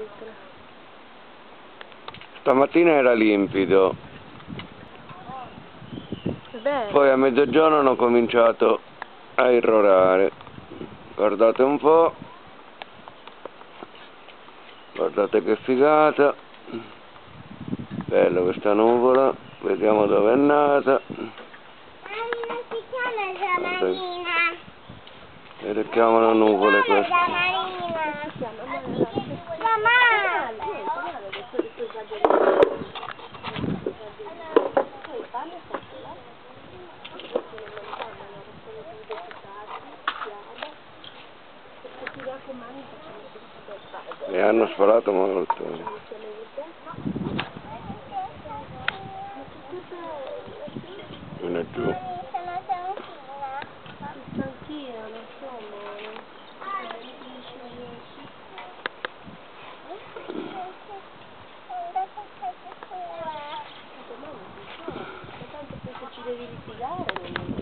oltre. Stamattina era limpido, Beh, poi a mezzogiorno hanno cominciato a irrorare. Guardate un po'. Guardate che figata. Bella questa nuvola. Vediamo dove è nata. Mamma, si chiama Giamarina. E E hanno sparato molto. Viene giù. Sono Tanto poi